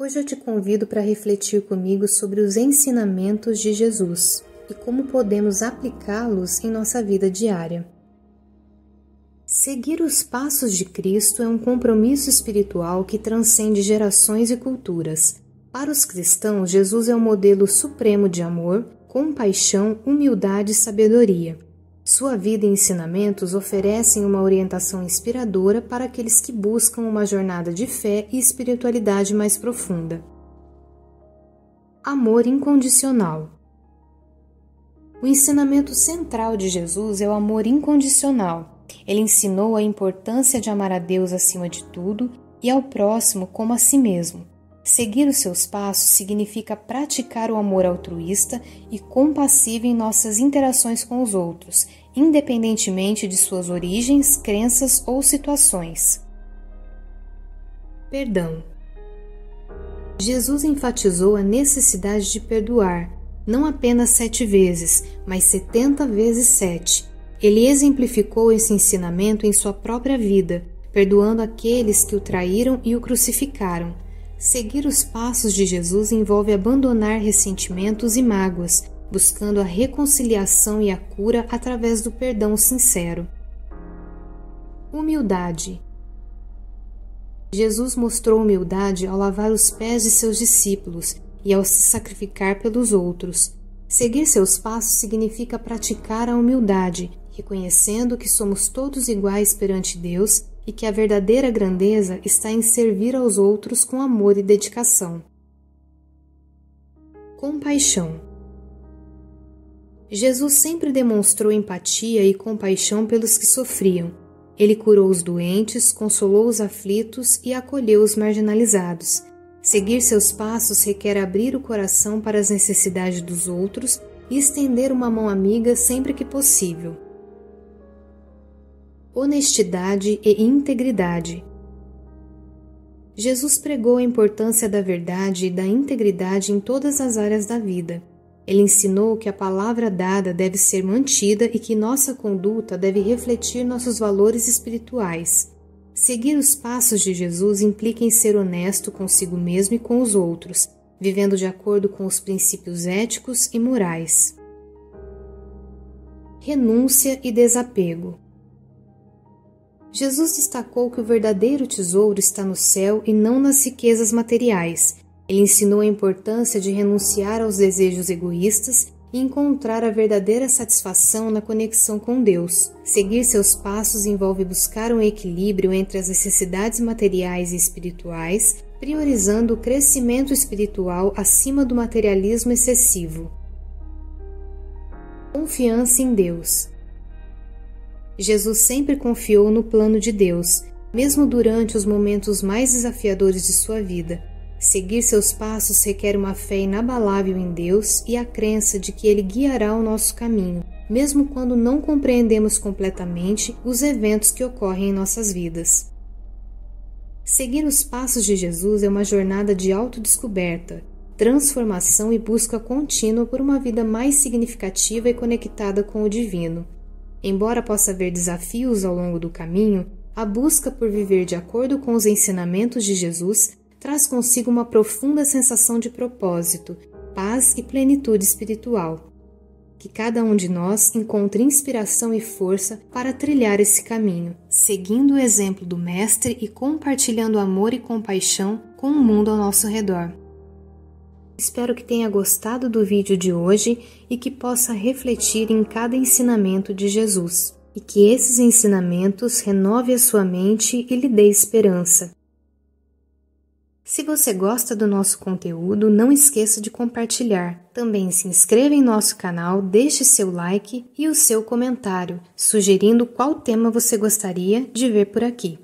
Hoje eu te convido para refletir comigo sobre os ensinamentos de Jesus e como podemos aplicá-los em nossa vida diária. Seguir os passos de Cristo é um compromisso espiritual que transcende gerações e culturas. Para os cristãos, Jesus é o modelo supremo de amor, compaixão, humildade e sabedoria. Sua vida e ensinamentos oferecem uma orientação inspiradora para aqueles que buscam uma jornada de fé e espiritualidade mais profunda. Amor incondicional. O ensinamento central de Jesus é o amor incondicional. Ele ensinou a importância de amar a Deus acima de tudo e ao próximo como a si mesmo. Seguir os seus passos significa praticar o amor altruísta e compassivo em nossas interações com os outros, independentemente de suas origens, crenças ou situações. Perdão. Jesus enfatizou a necessidade de perdoar, não apenas sete vezes, mas setenta vezes sete. Ele exemplificou esse ensinamento em sua própria vida, perdoando aqueles que o traíram e o crucificaram Seguir os passos de Jesus envolve abandonar ressentimentos e mágoas, buscando a reconciliação e a cura através do perdão sincero. Humildade. Jesus mostrou humildade ao lavar os pés de seus discípulos e ao se sacrificar pelos outros. Seguir seus passos significa praticar a humildade, reconhecendo que somos todos iguais perante Deus e que a verdadeira grandeza está em servir aos outros com amor e dedicação. Compaixão. Jesus sempre demonstrou empatia e compaixão pelos que sofriam. Ele curou os doentes, consolou os aflitos e acolheu os marginalizados. Seguir seus passos requer abrir o coração para as necessidades dos outros e estender uma mão amiga sempre que possível honestidade e integridade. Jesus pregou a importância da verdade e da integridade em todas as áreas da vida. Ele ensinou que a palavra dada deve ser mantida e que nossa conduta deve refletir nossos valores espirituais. Seguir os passos de Jesus implica em ser honesto consigo mesmo e com os outros, vivendo de acordo com os princípios éticos e morais. Renúncia e desapego. Jesus destacou que o verdadeiro tesouro está no céu e não nas riquezas materiais. Ele ensinou a importância de renunciar aos desejos egoístas e encontrar a verdadeira satisfação na conexão com Deus. Seguir seus passos envolve buscar um equilíbrio entre as necessidades materiais e espirituais, priorizando o crescimento espiritual acima do materialismo excessivo. Confiança em Deus. Jesus sempre confiou no plano de Deus, mesmo durante os momentos mais desafiadores de sua vida. Seguir seus passos requer uma fé inabalável em Deus e a crença de que Ele guiará o nosso caminho, mesmo quando não compreendemos completamente os eventos que ocorrem em nossas vidas. Seguir os passos de Jesus é uma jornada de autodescoberta, transformação e busca contínua por uma vida mais significativa e conectada com o divino. Embora possa haver desafios ao longo do caminho, a busca por viver de acordo com os ensinamentos de Jesus traz consigo uma profunda sensação de propósito, paz e plenitude espiritual. Que cada um de nós encontre inspiração e força para trilhar esse caminho, seguindo o exemplo do Mestre e compartilhando amor e compaixão com o mundo ao nosso redor. Espero que tenha gostado do vídeo de hoje e que possa refletir em cada ensinamento de Jesus, e que esses ensinamentos renove a sua mente e lhe dê esperança. Se você gosta do nosso conteúdo, não esqueça de compartilhar. Também se inscreva em nosso canal, deixe seu like e o seu comentário, sugerindo qual tema você gostaria de ver por aqui.